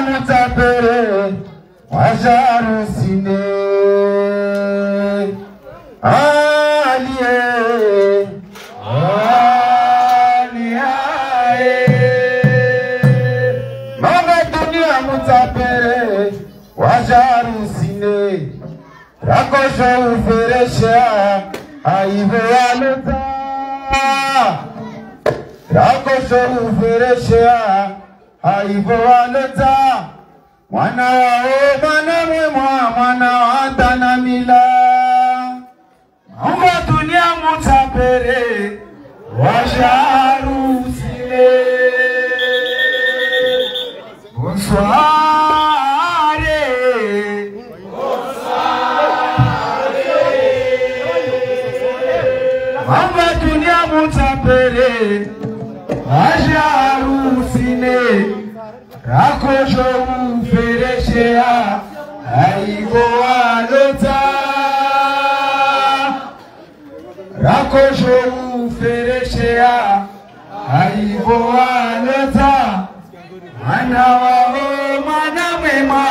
متبر وجار سنين عالية عالية ماما الدنيا متبر وجار سنين راكوشو فرشا عيب والتا راكوشو فرشا عيب والتا mwana wao mwana mwemwa mwana wandanamila munga dunia mutsapere washarusile bonsware munga dunia mutsapere washarusine rakozhomu ṣe à àìkò wa ló ta. Rakoṣowu fèrè ṣe mana àìkò wa ló ta. Mànàwá ó mànàmímà.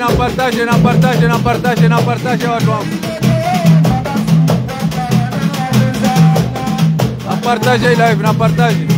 Na partage, na partage, na partage, na partage watu wangu. Na partage hii live, na partage.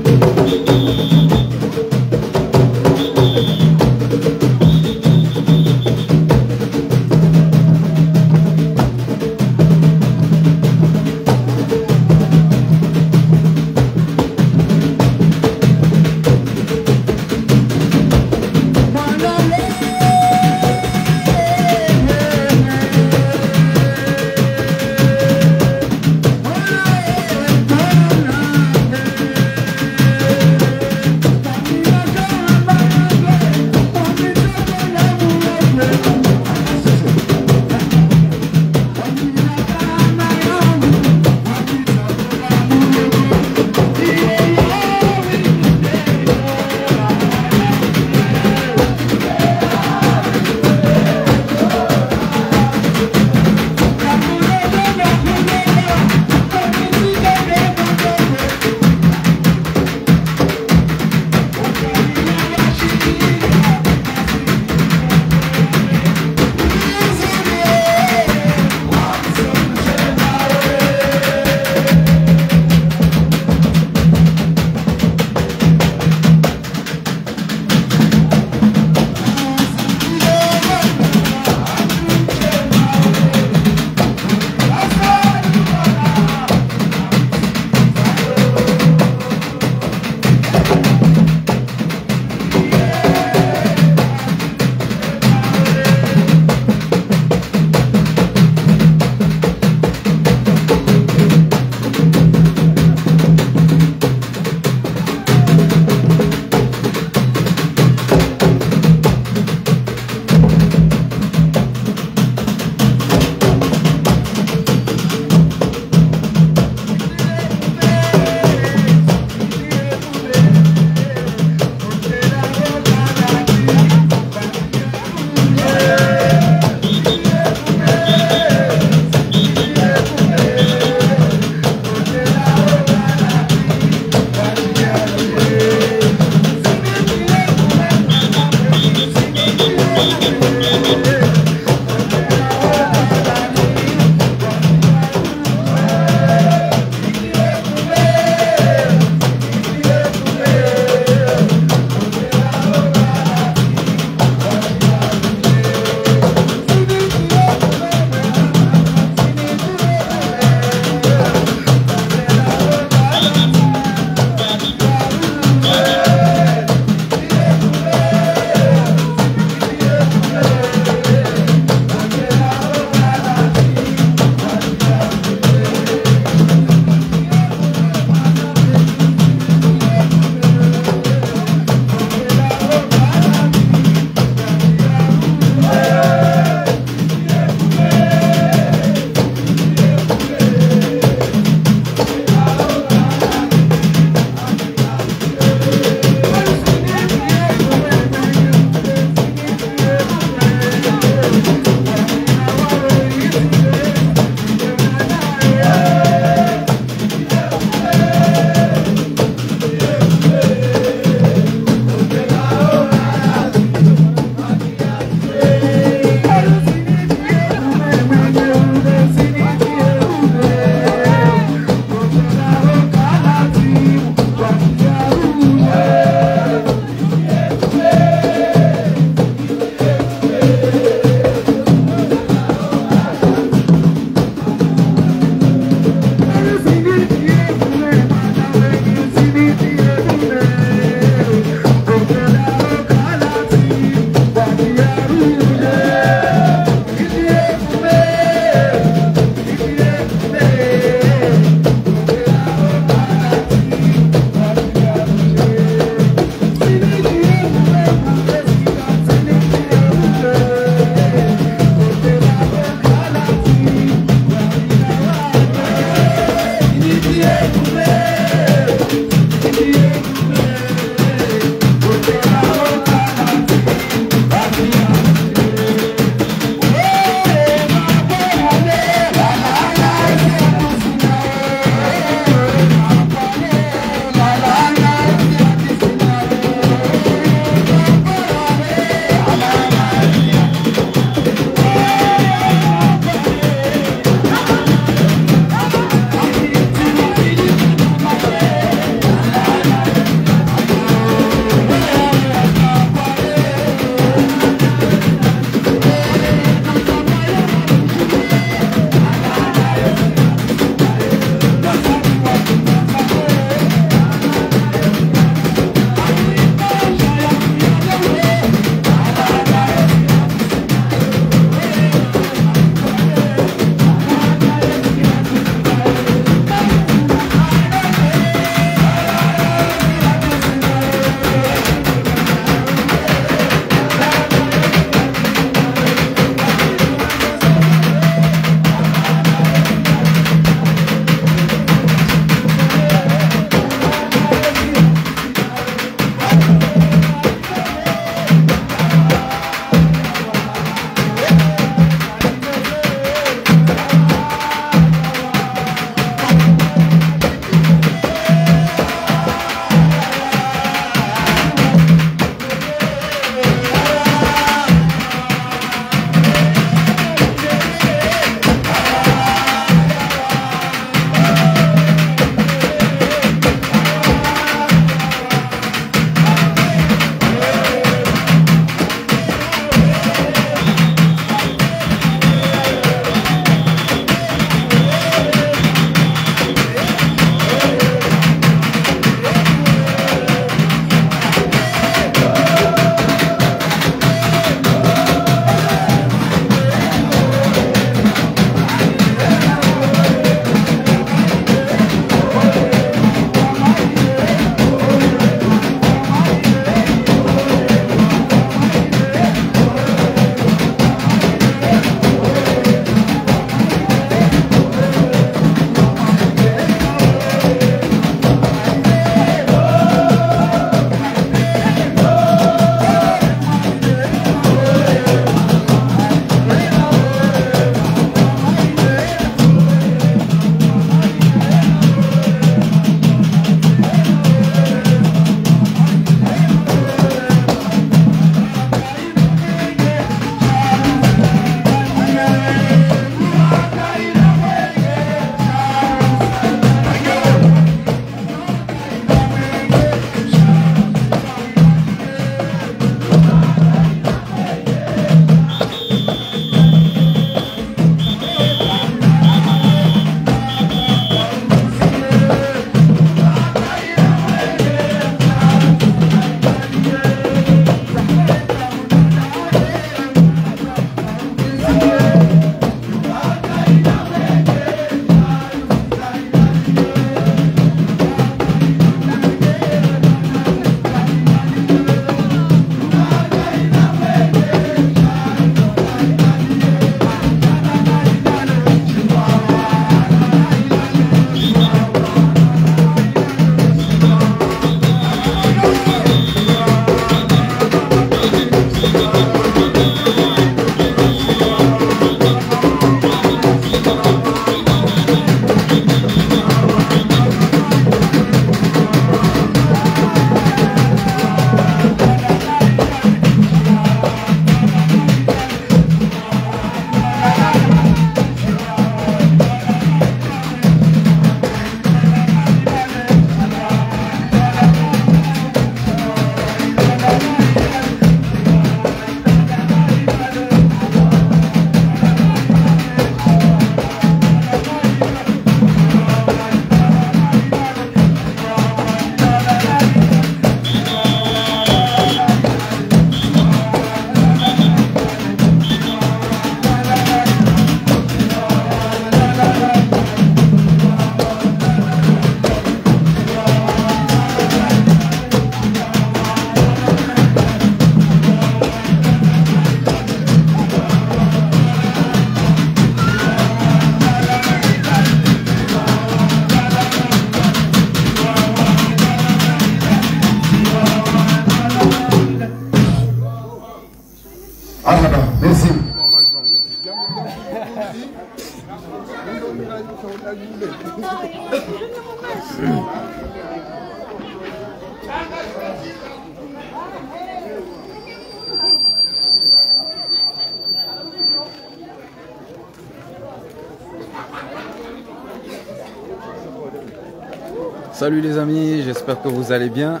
Salut les amis, j'espère que vous allez bien.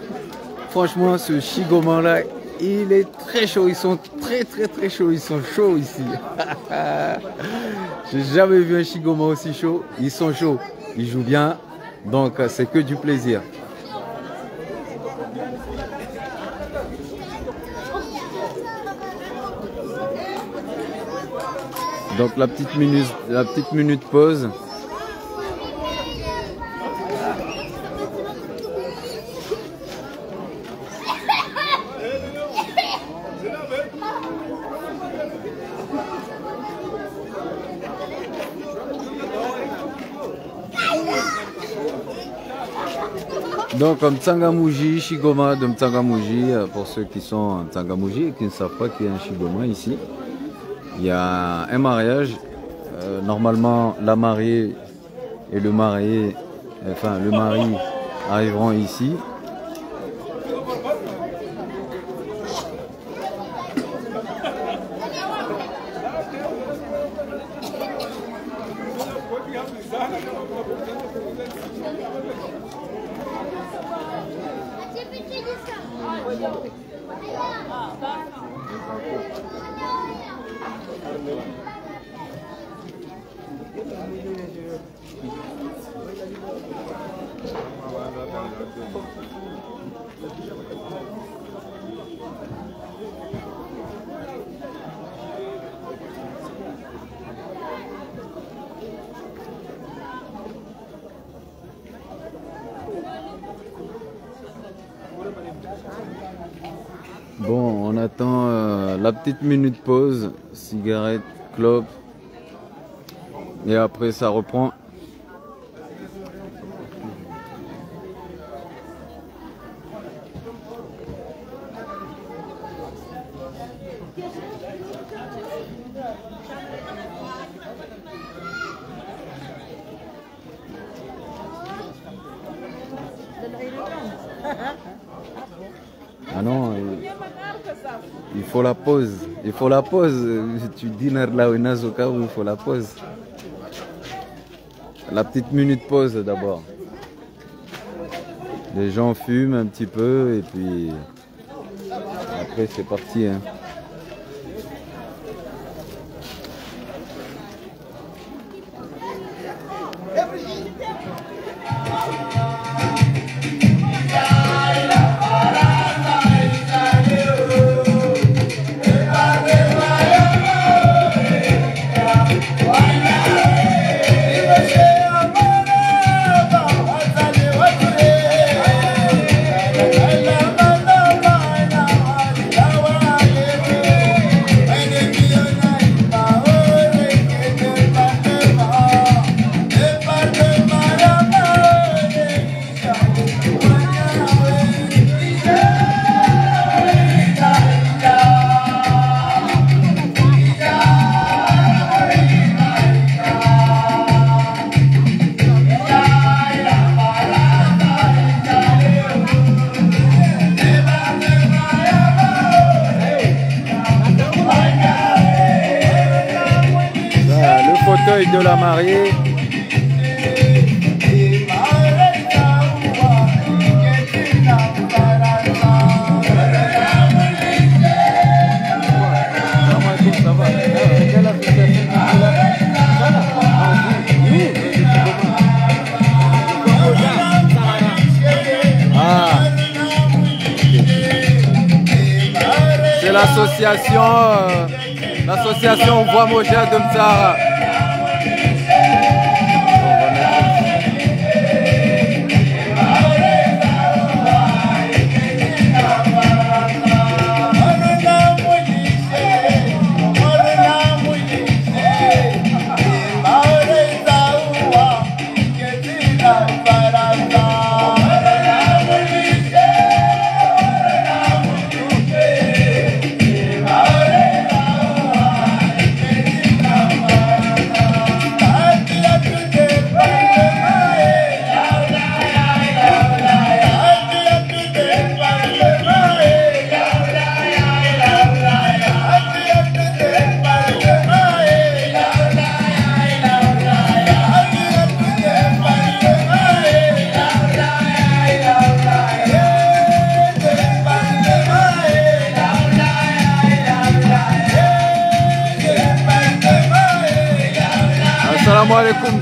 Franchement, ce Chigoman là, il est très chaud. Ils sont très très très chauds. Ils sont chauds ici. J'ai jamais vu un Chigoman aussi chaud. Ils sont chauds. Ils jouent bien. Donc c'est que du plaisir. Donc la petite minute, la petite minute pause. Donc Mtsangamouji, Shigoma de Mtsangamouji, euh, pour ceux qui sont Mtsangamouji et qui ne savent pas qu'il y a un Shigoma ici, il y a un mariage. Euh, normalement, la mariée et le marié, enfin le mari arriveront ici. Bon, on attend euh, la petite minute pause, cigarette, clope, et après ça reprend. Ah non, il- il faut la pause. Il faut la pause. Tu dînes là Nazoka il faut la pause. La petite minute pause d'abord. Les gens fument un petit peu et puis après c'est parti. hein.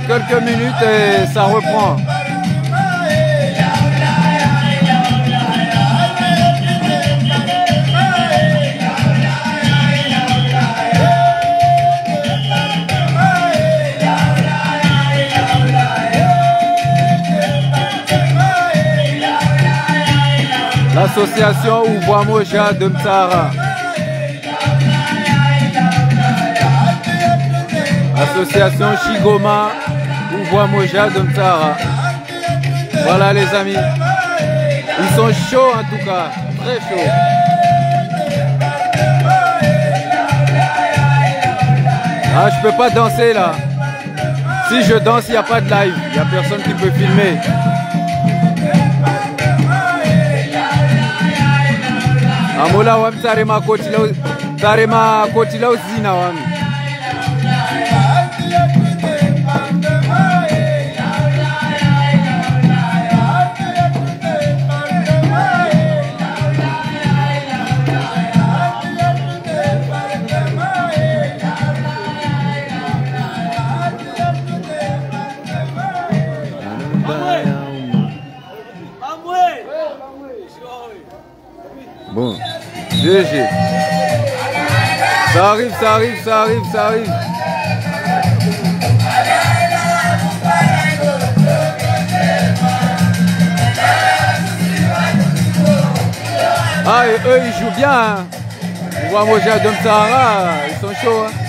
Quelques minutes et ça reprend. L'association Ouvoa Moja de Mtara. Association Shigoma Ouvoa Moja de Mtara. Voilà les amis. Ils sont chauds en tout cas. Très chauds. Ah, je peux pas danser là. Si je danse, il n'y a pas de live. Il n'y a personne qui peut filmer. Amola wami tarema koti lau tarema koti lau zina Ça arrive, ça arrive, ça arrive, ça arrive. Ah, et eux, ils jouent bien. Hein. On voit Moja Dom Sahara, ils sont chauds. Hein.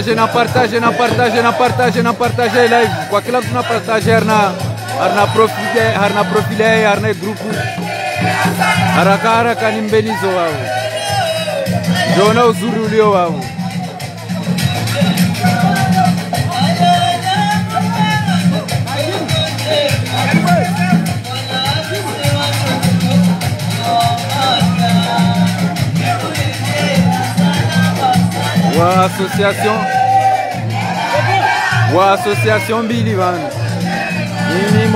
partagena, partagena, partagena, partagena, partagena, cu aquela na partage, arna, arna profile, arna profile, arna grupo. araka araka nimbenizo wawu, jona uzuri ulio wawu. association wa association mbili bana mimi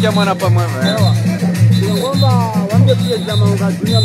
de Amanapanã. Olha lá. Vamos.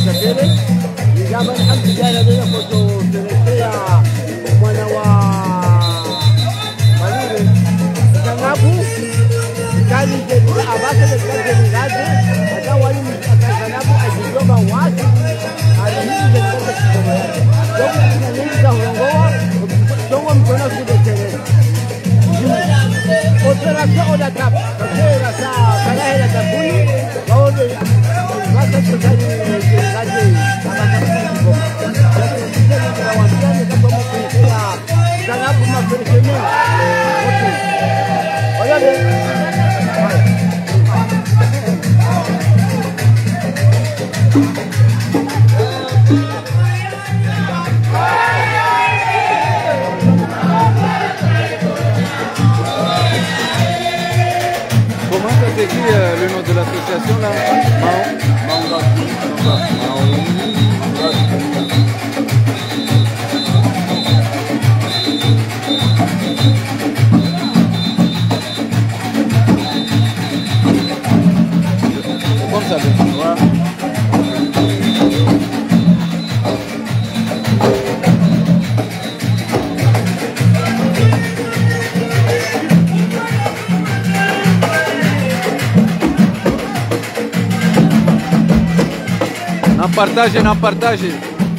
En partage, en partage.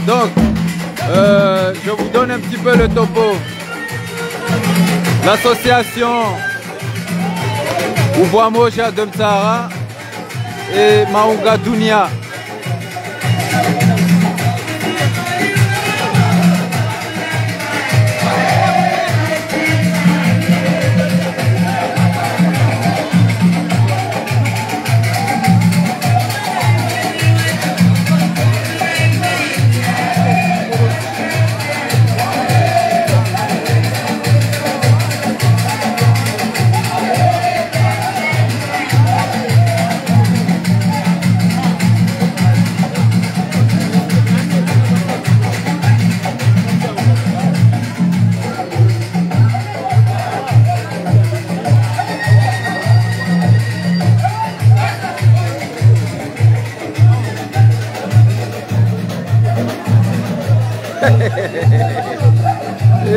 Donc, euh, je vous donne un petit peu le topo. L'association Ouvoa Moja de Mtsara et Maunga Dunia.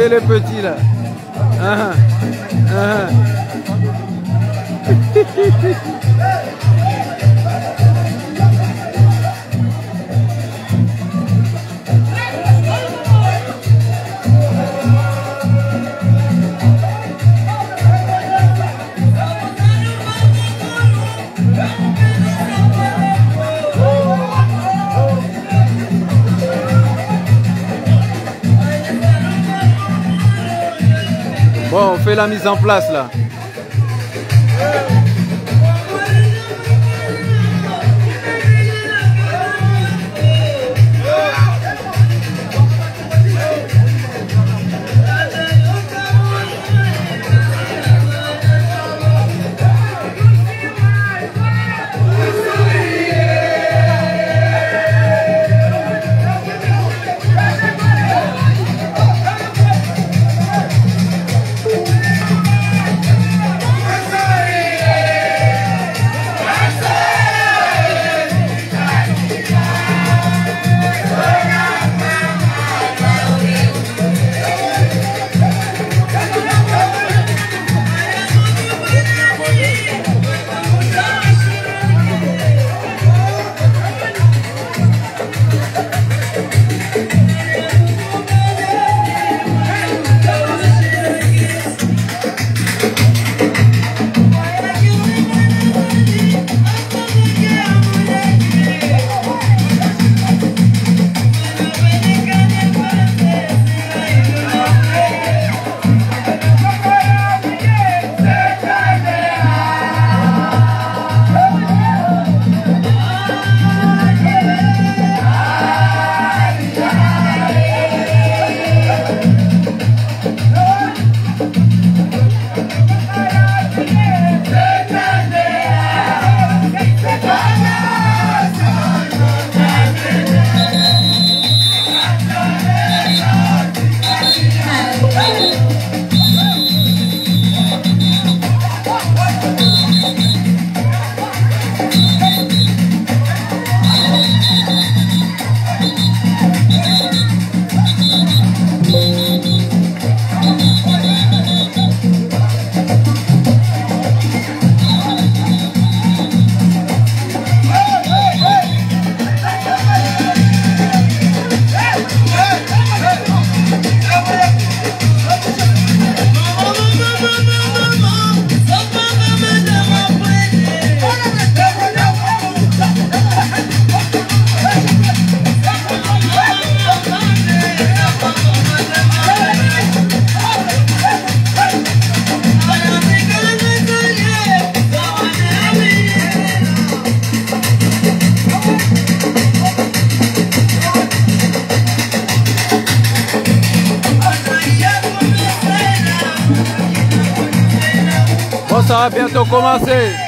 Les petits là. Ah, ah. La mise en place là. como assim?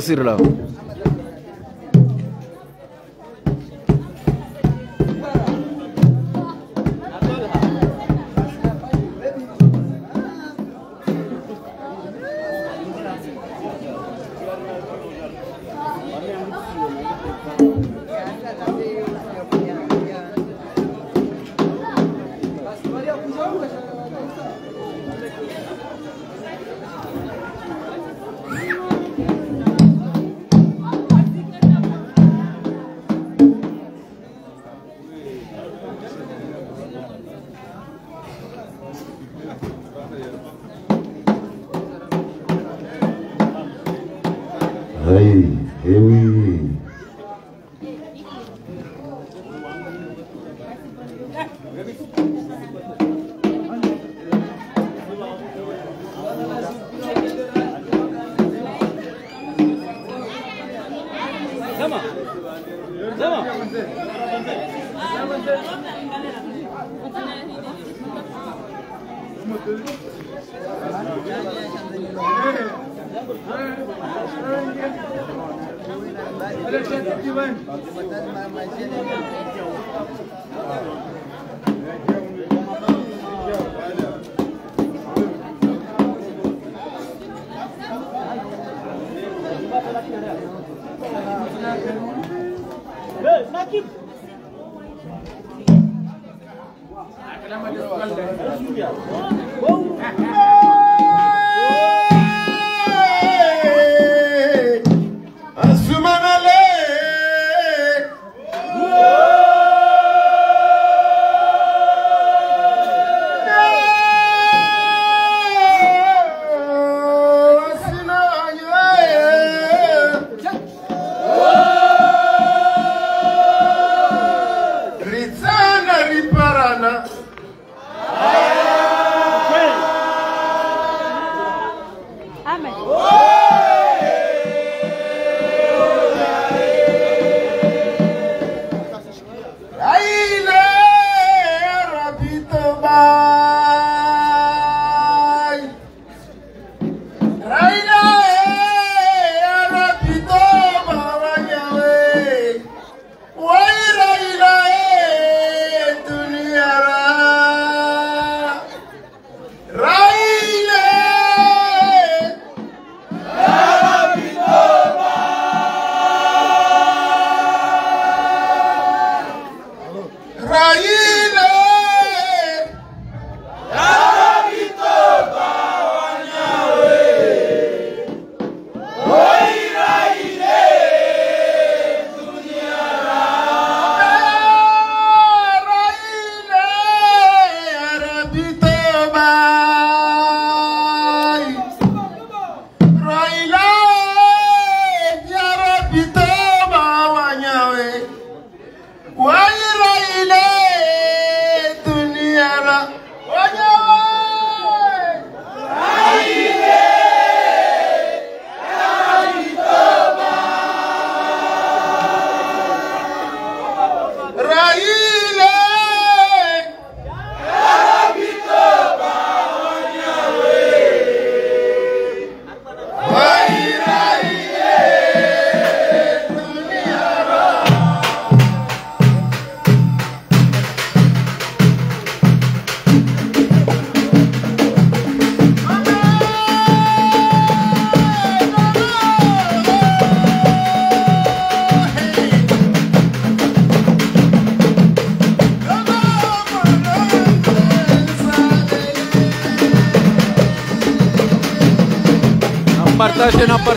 decirlo. Tamam. Tamam. Tamam. Thank you.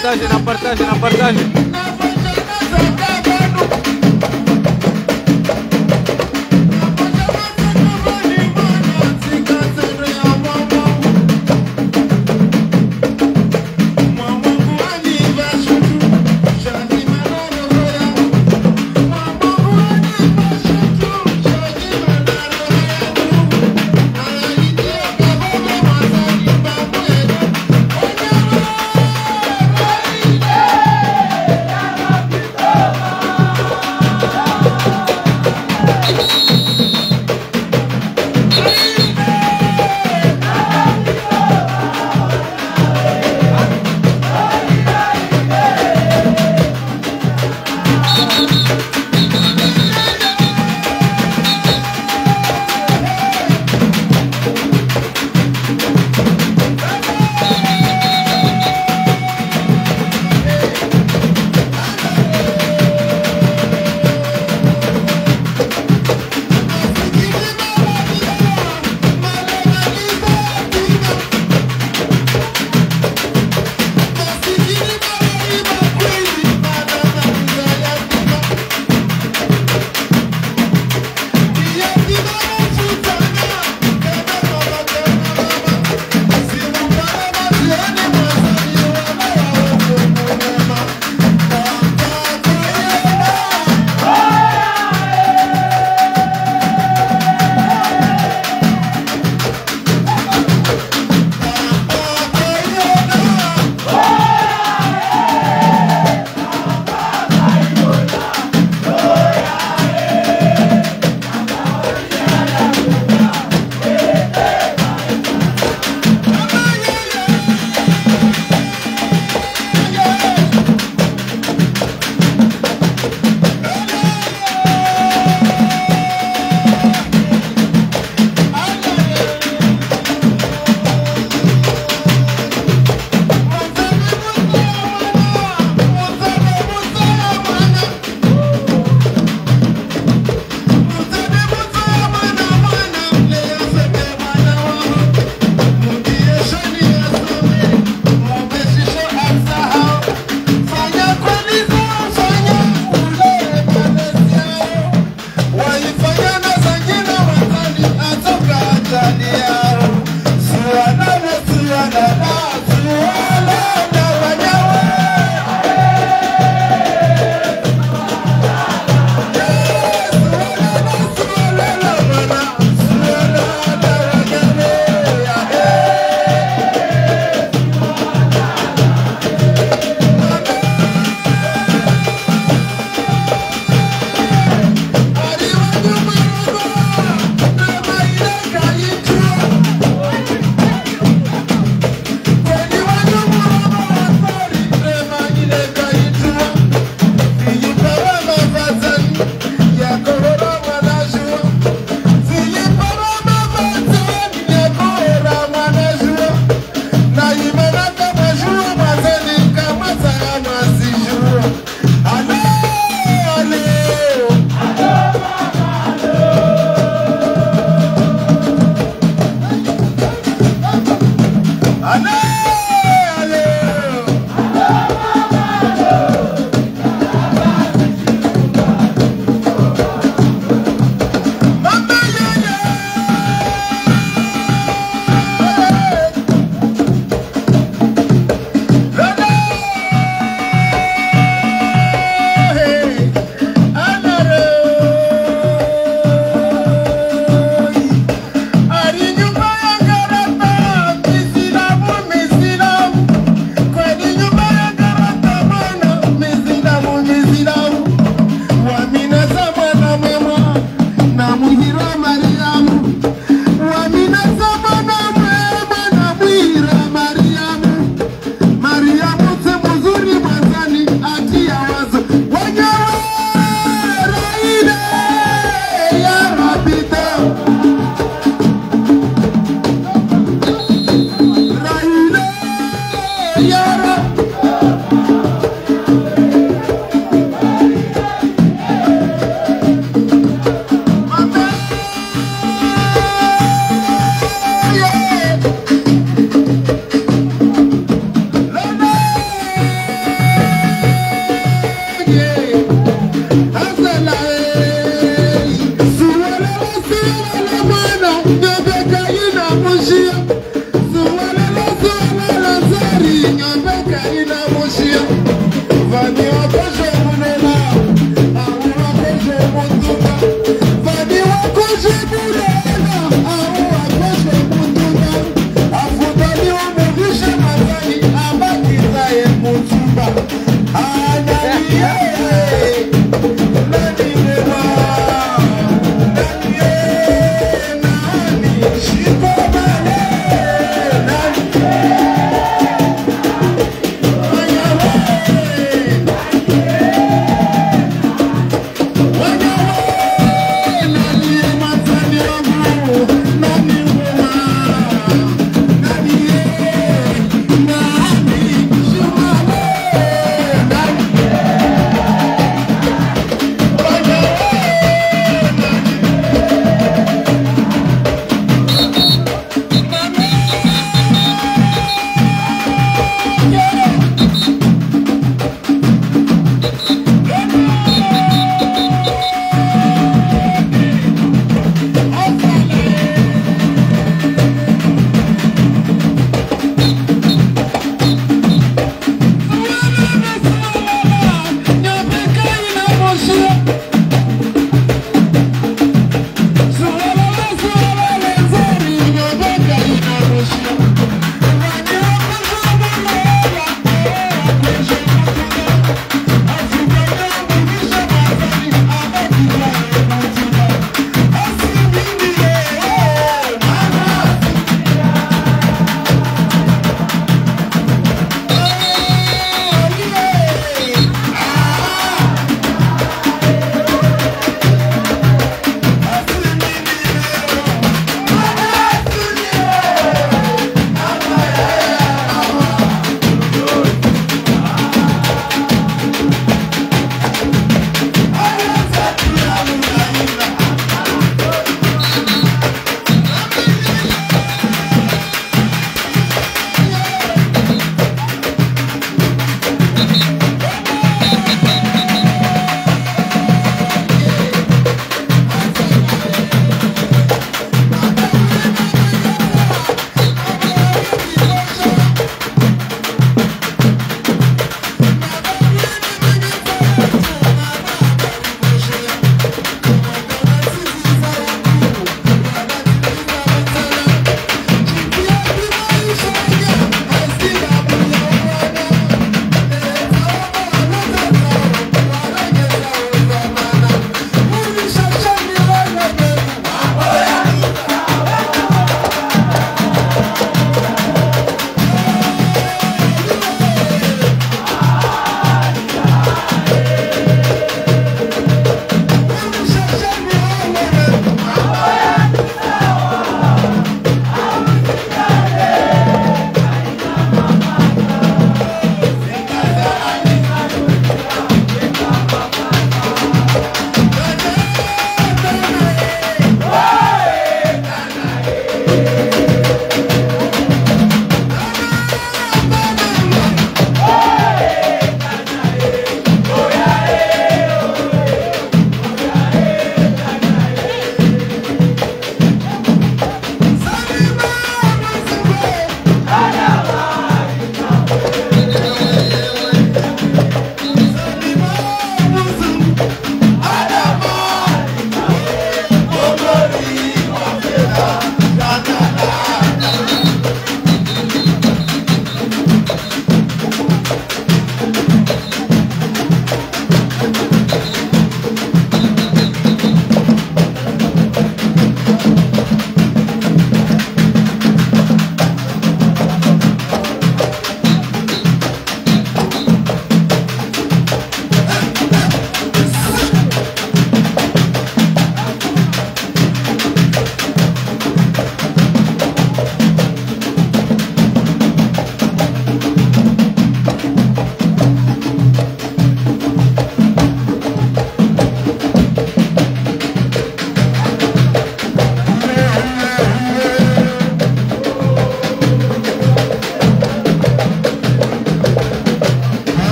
partagem, na partagem, na partagem.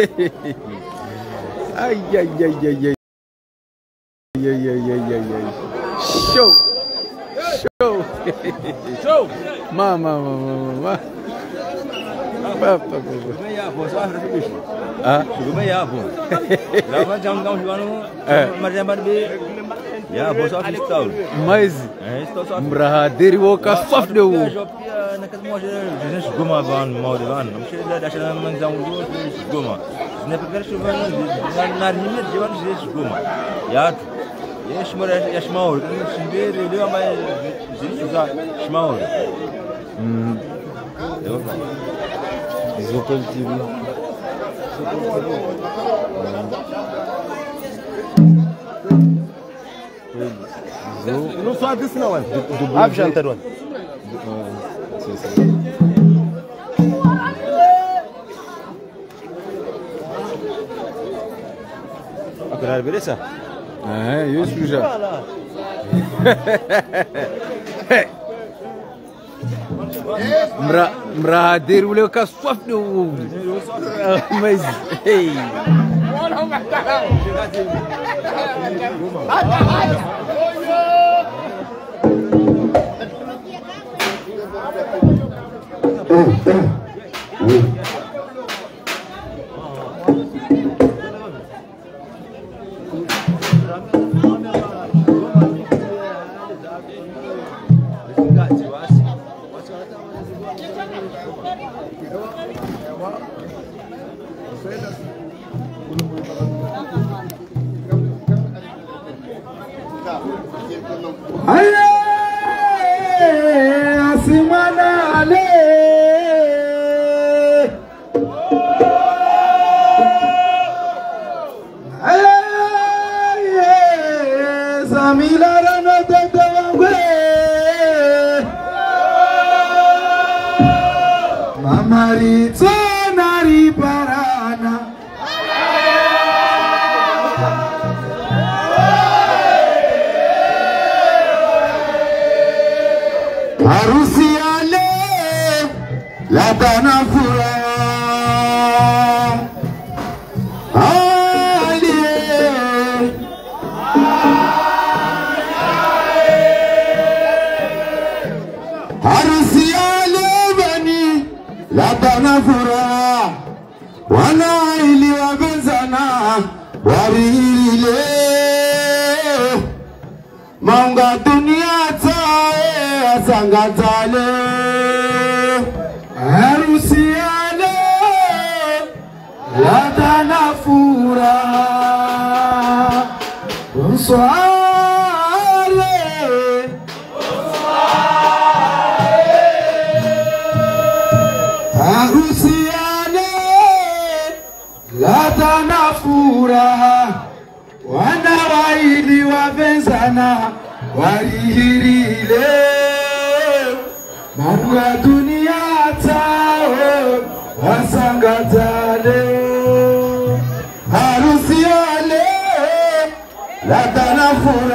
ai, ai, ai, ai, ai. Ai, ai, ai, ai, ai, Show! Show! Show! Mama, mama, mama. Ah? Ya, bos. Lava jangan jangan mereka mereka Ya, bos, aku tahu. Mas, berhadir woka faf deh. أنا كتمواجه جينا شكوما بان ما دابا أنا ماشي لا عشان ما نزاوجوش شكوما أنا فكر شوف أنا نار نمت ديما نجي شكوما ياك يا شمر يا شماور شندير اليوم؟ جيت شماور ايوا زوبل تي في. زو نو صادسنا وين؟ ابشر انت وين vocês. Akırar birisi. He, yüz. Mra, mra, ka suafni uğur. Mez, hey. Allá. àrùsí alẹ́ látàná fúra. Arusi alebani latana fura wana ili wabenzana wari sana warihirire Mungu dunia tao wasangatane harusi ya leo ladha na furaha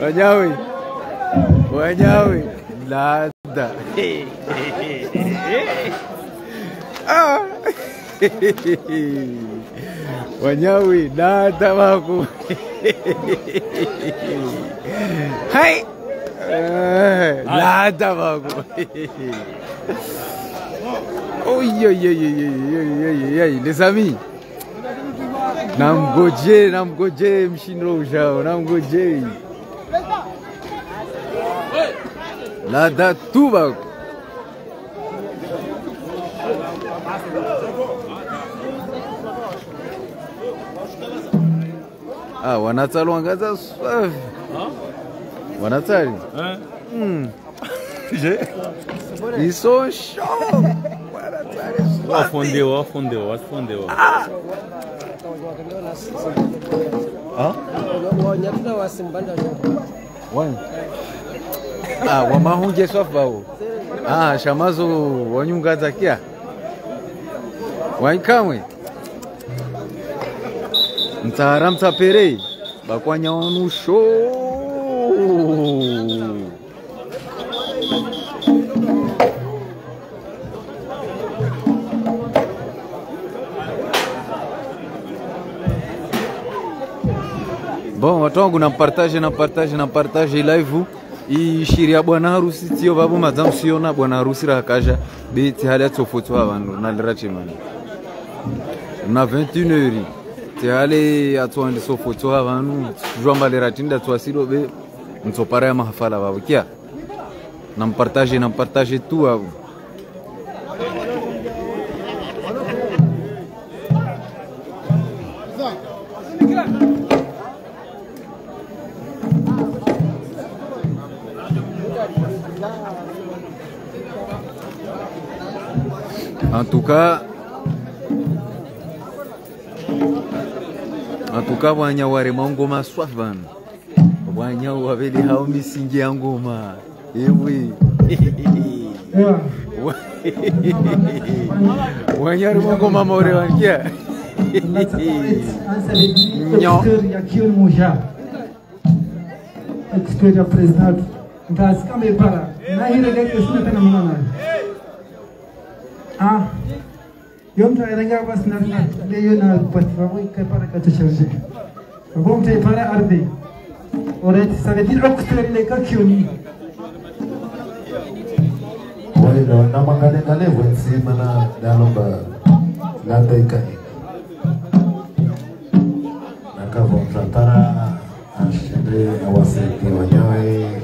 Wanyawi, Wanyawi, lada. Wanyawi, lada wako. Hai. Lada wako. Oh, yeah, yeah, yeah, yeah, yeah, yeah, yeah, les amis. Nam Goje, Nam Goje, Mshin Rojão, Nam Goje. Lá da Tuba. Ah, wanatsa luangaza suave. Wanatsari? É. Hum. Isso é um show! É afundeu, afundeu, afundeu. Ah! wani ah wamahunje swafao ah, shamazo wanyunga zakia waikamwe mtsara mtsaperei bakwanya wanusho. Bon, watu wangu nampartage nampartage nampartage live ishiria bwana harusi tio vavo madzamsiona bwana harusi rakaja beti hali atsofotswa vanhu nalirachemani na 21 heure tihali atswa ndisofotswa vanhu jwambalera tindatsoasiro be ntsopara ya mahafala vavo kya nampartage nampartage tu avo tout cas, en tout cas vanya warema ngoma swa vanu vanya waveli hao misingi ya ngoma. Ewe. Wanyarima ngoma maure wankia nyo expert apresentado. Então, assim, calma aí, para. Na ira, que é que eu sou, eu tenho a mão na Ah, eu idan bas na da yana batfawai kai fara ka tashar shi gomta ya fara arde oret sanadin akutar ne ka kiyoni wai da wannan magana da ne wani sai mana dalon ba na dai ka ne na ka bomta tara a shi da a wasan kewa yawai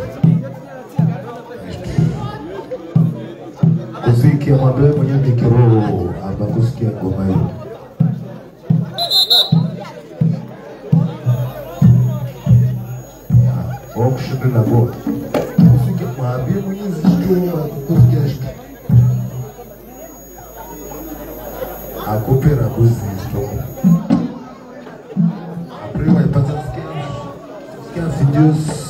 ke mabe bonya de kero abakuski ngoma yo ah, okushina nabo ufike mabe mwenzi shito akukufikia shito akopera kuzi shito après on est pas à a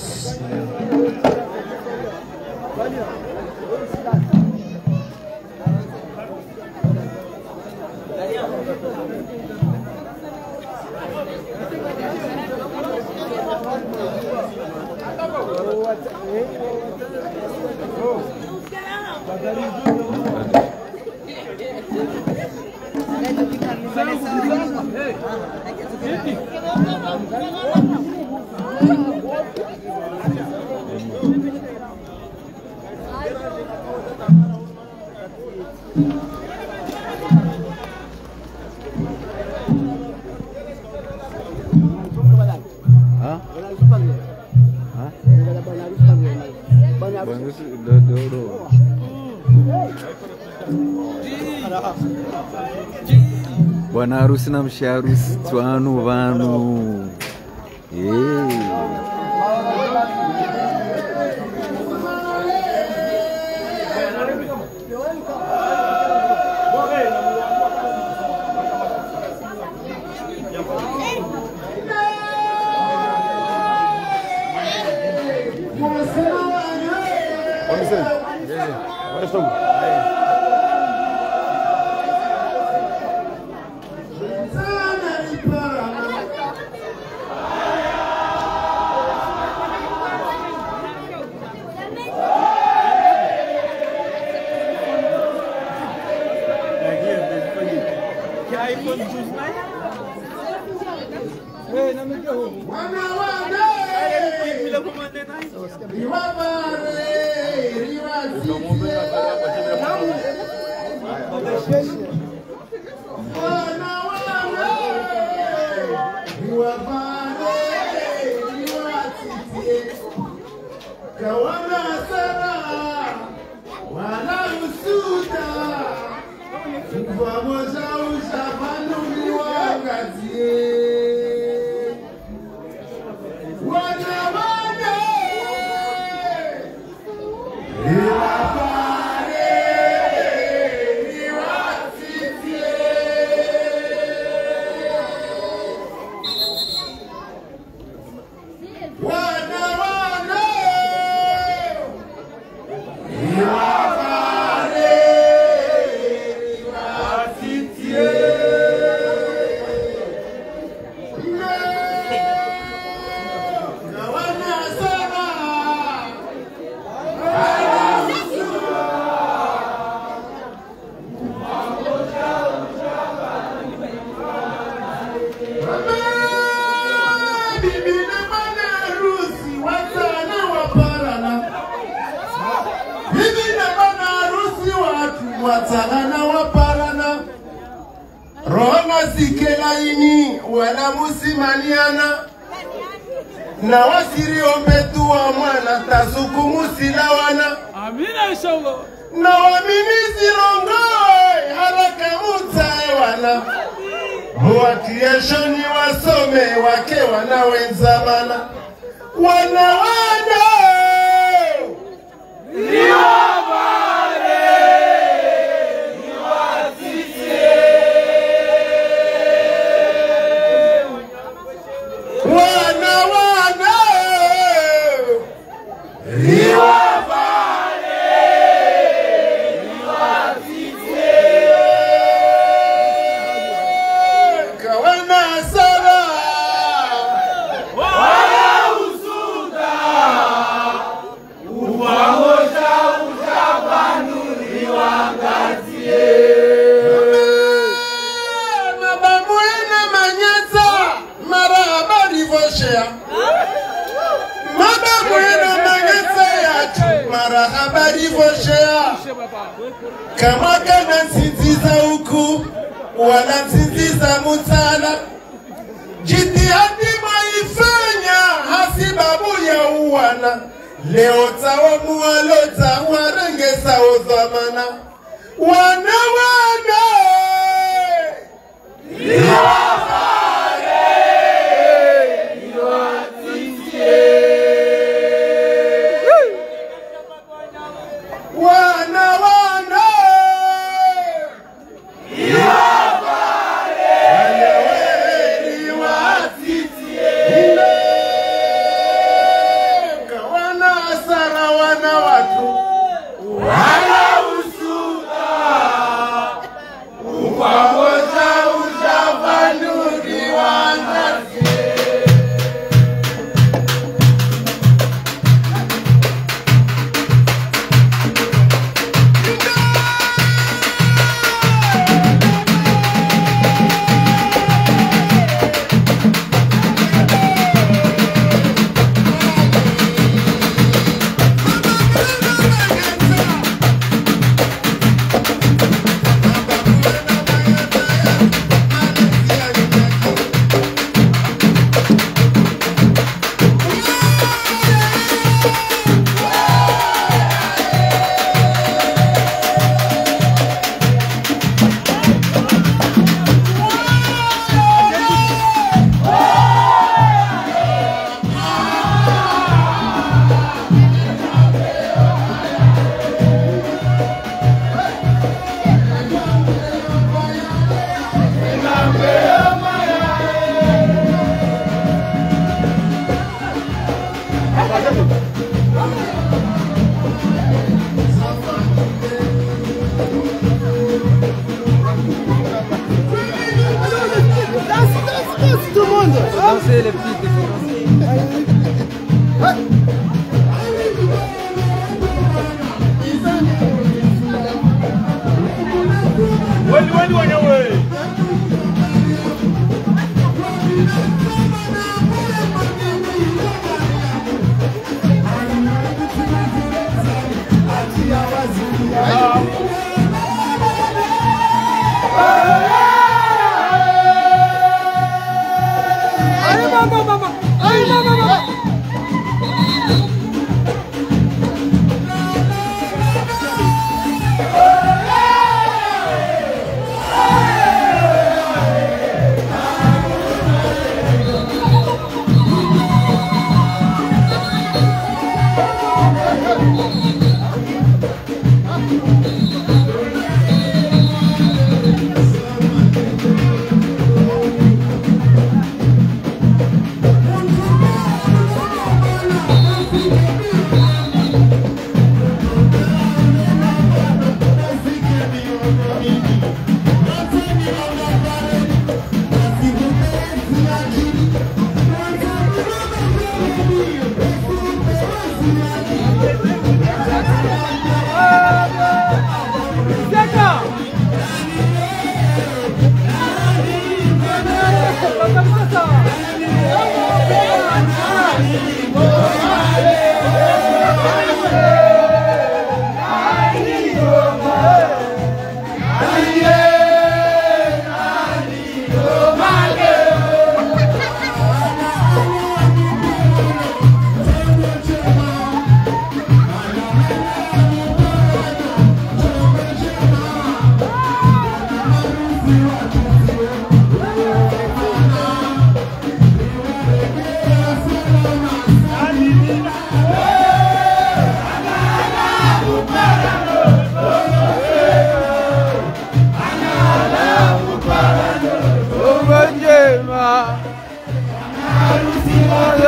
this is the, the other one. bwana harusi namshe harusi twanu vanhu hey.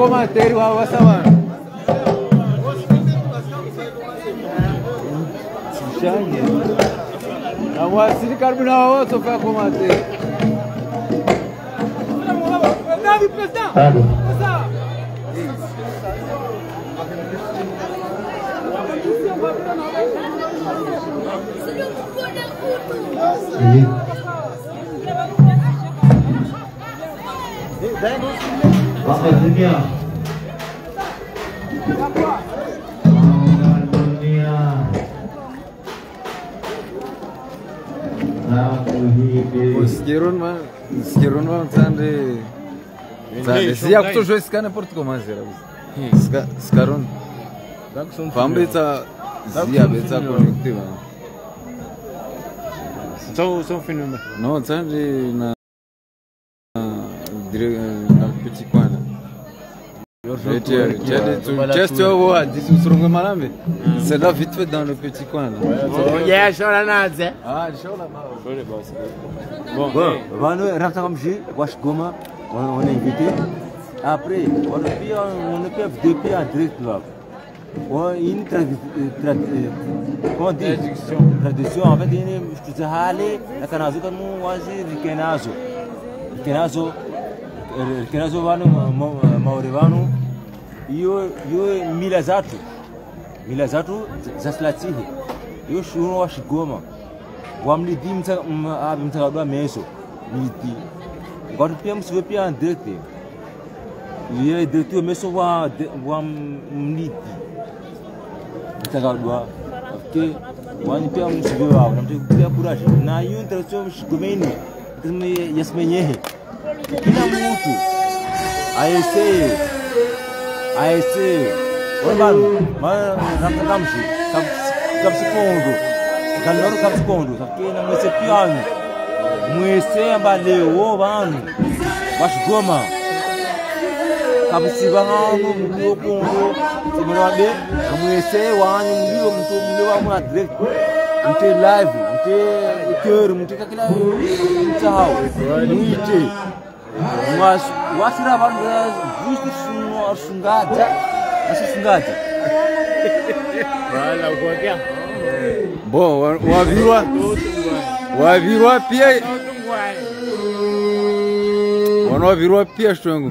como anterior a essa mano. Shani. Na mwasili karibu na wote kwa komate. Davi presidente. não Você não pode dar jak ktoś jest skany portko manzera. Ska, skaron. Tak są. Pambeca zjabeca konektywa. Co są filmy? No, co na na pitikwana. Chest au bois, dis sur le malambe. se là vite fait dans le petit coin. Yeah, shola naze. Ah, shola ma. Bon, bon, voilà, rafta comme j'ai, wash goma, on est invité. Après, on a pu, on pieds en direct là. On une traduction, comment on dit? Traduction. Traduction, en fait, une, hale, la kanazo kan mu wazi rikenazo. Rikenazo, rikenazo vano, maore vano, iyo, iyo mila zatu. Mila zatu za slatihi. Iyo shuru wa shigoma. wamlidi mtakadwa meso miti ngati pia msive pia en ye direct yo meso wa de- wa mliti mtakadwa ke wani pia msive wao na mtu pia kurashi na hiyo interaction shigomeni kama yasmenyehe kila mtu aese aese wabanu ma ramtamshi kapsipondo kanoro kapsipondo sakena mwese piano. Mwese ambalewo vanu vashigoma kabisiba nkamu mtu w'okundo tibulwadde mweseye wanyu muliro mtu muliro wamwe adirect mute live mute keri mute kakila Vai lá wasira abantu vustu sungadza asisungadza bo wavirwa wavirwa pia wanawavirwa pia shtongo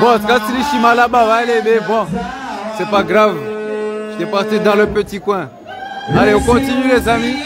Bon, Katsiri Shimalaba va aller, mais bon, c'est pas grave. J'étais parti dans le petit coin. Allez, on continue les amis.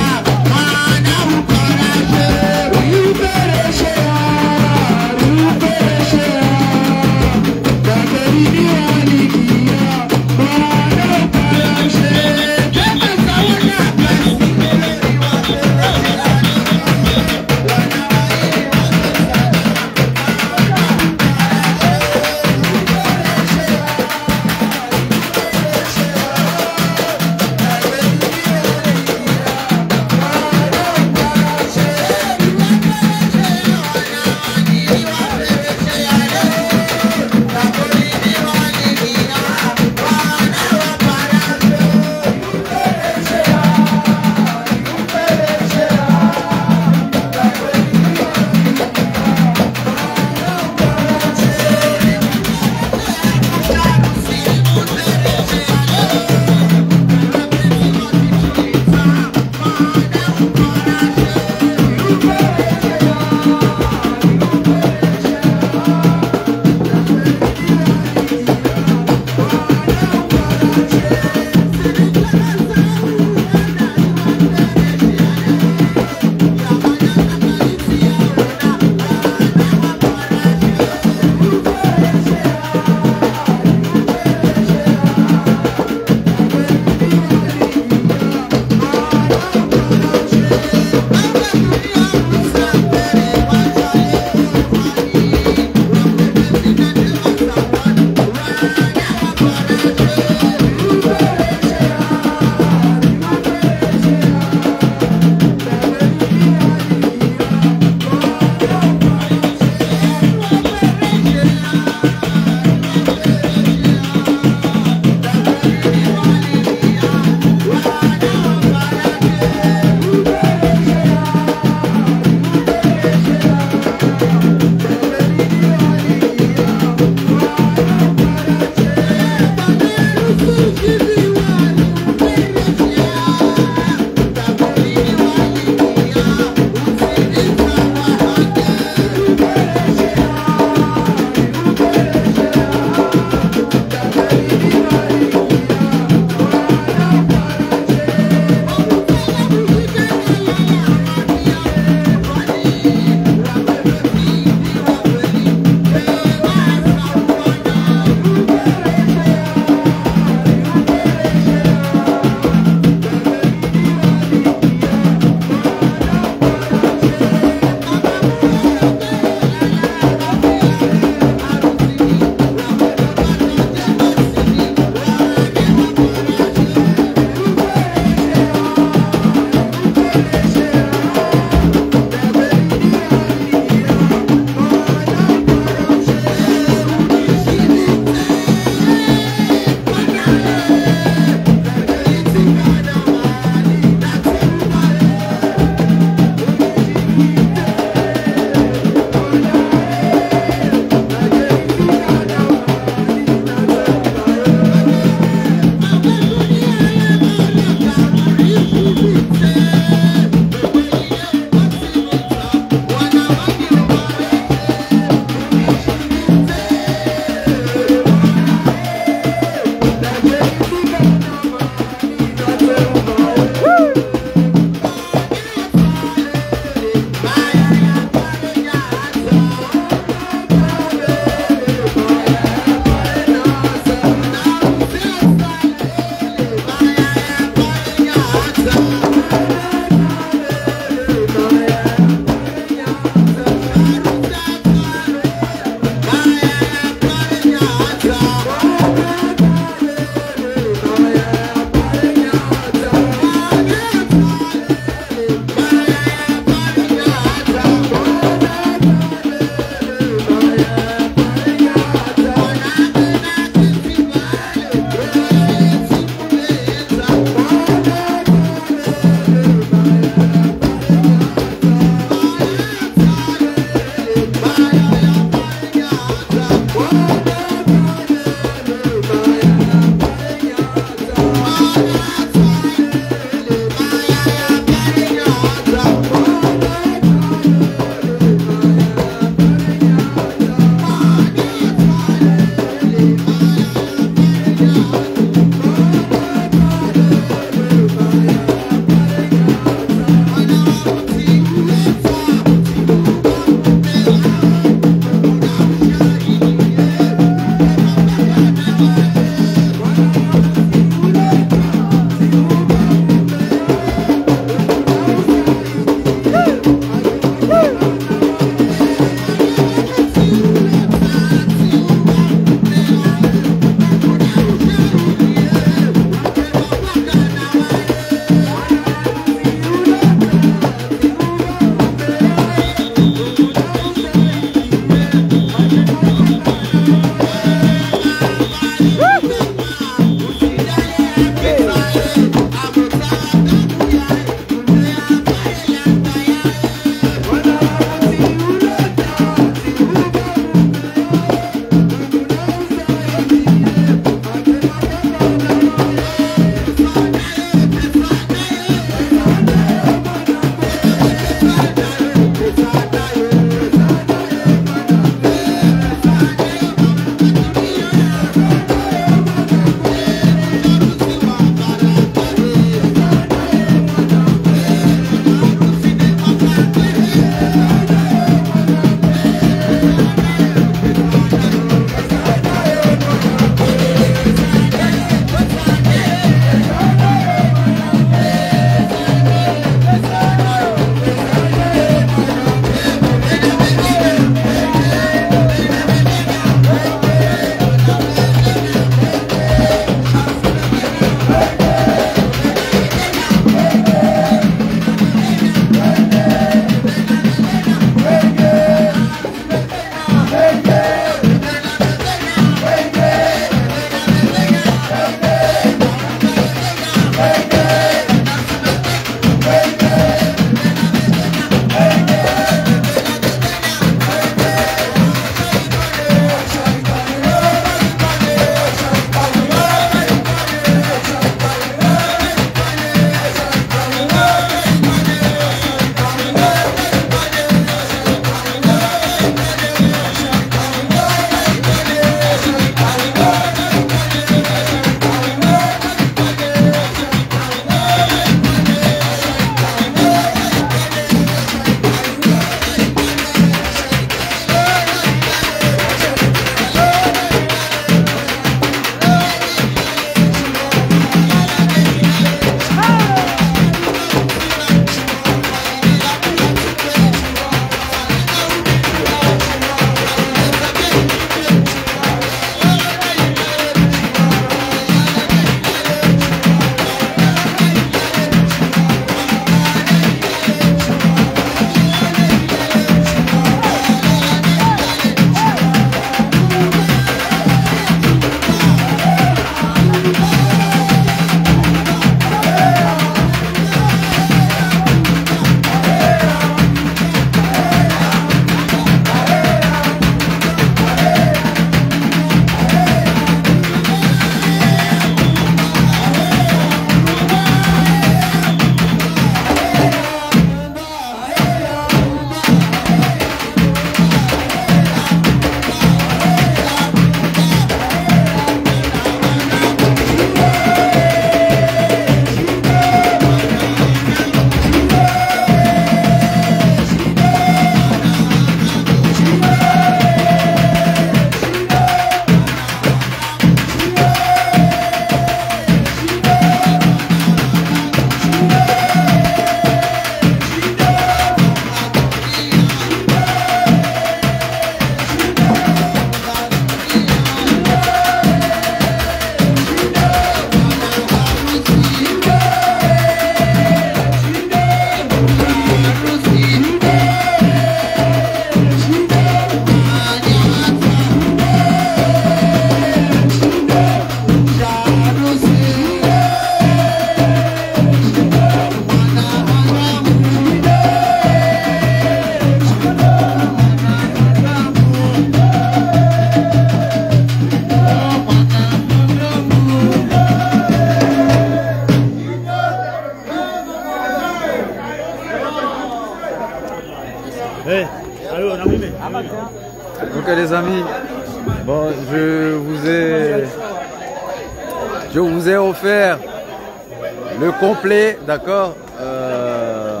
D'accord Euh,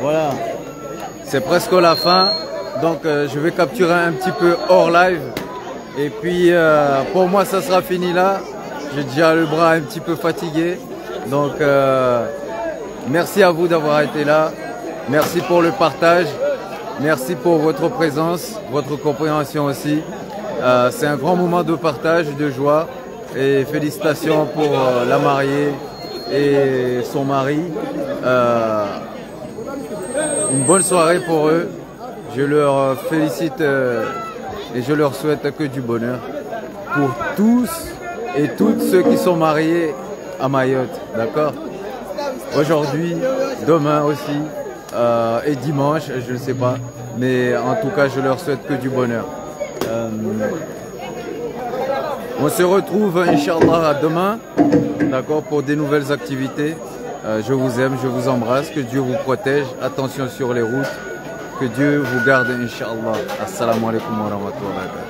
Voilà. C'est presque la fin. Donc euh, je vais capturer un petit peu hors live. Et puis euh, pour moi ça sera fini là. J'ai déjà le bras un petit peu fatigué. Donc merci à vous d'avoir été là. Merci pour le partage. Merci pour votre présence, votre compréhension aussi. C'est un grand moment de partage, de joie. Et félicitations pour la mariée et son mari. Euh, une bonne soirée pour eux. Je leur félicite euh, et je leur souhaite que du bonheur pour tous et toutes ceux qui sont mariés à Mayotte. D'accord? Aujourd'hui, demain aussi, euh, et dimanche, je ne sais pas. Mais en tout cas, je leur souhaite que du bonheur. Euh, on se retrouve, Inch'Allah, demain, d'accord, pour des nouvelles activités. Euh, je vous aime, je vous embrasse, que Dieu vous protège. Attention sur les routes, que Dieu vous garde, Inch'Allah. Assalamu alaikum wa rahmatullahi.